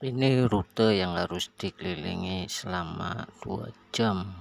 ini rute yang harus dikelilingi selama dua jam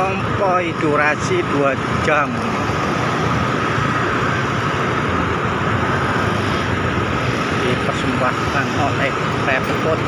konvoy durasi 2 jam. Dipersembahkan oleh Pemkot